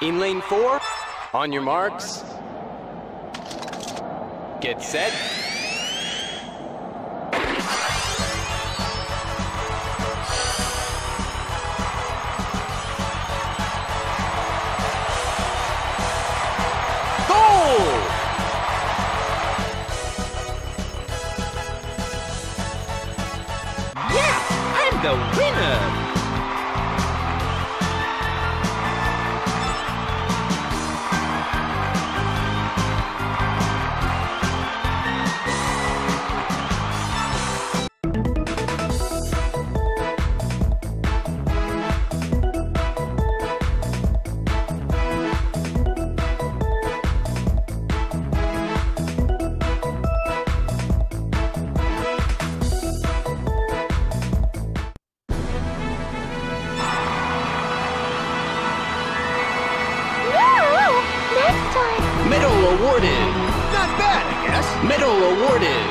In lane four, on your marks. Get set. The winner! Medal awarded.